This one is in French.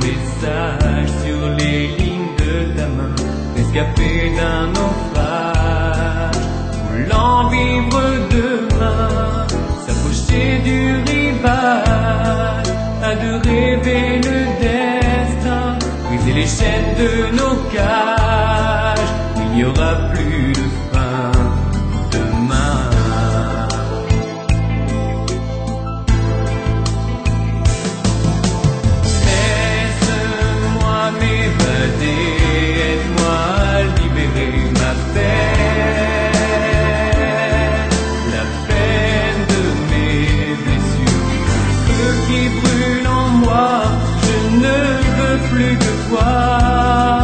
message sur les lignes de ta main, rescapé d'un naufrage, voulant vivre demain, s'approcher du rivage, à de rêver le destin, briser les chaînes de nos cages, il n'y aura plus qui brûle en moi, je ne veux plus que toi.